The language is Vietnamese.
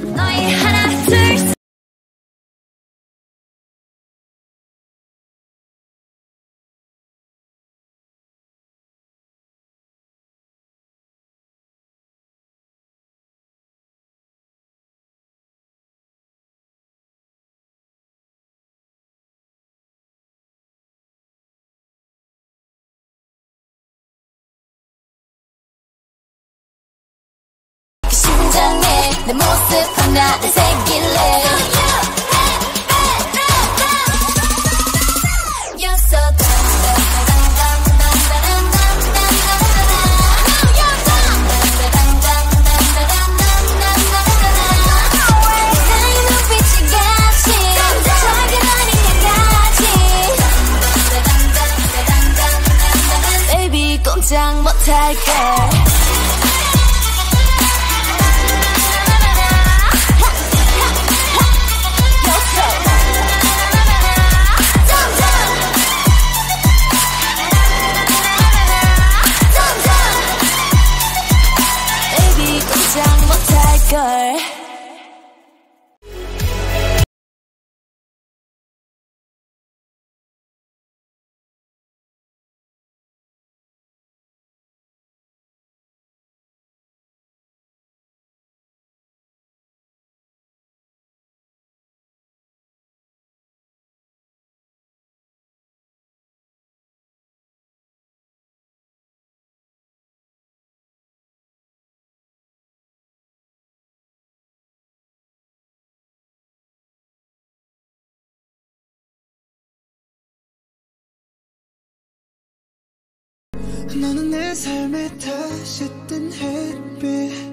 너희 하나 둘 작은 어린 같이 Baby 꼼짝 못할게 너는 내 삶에 다시 뜬 햇빛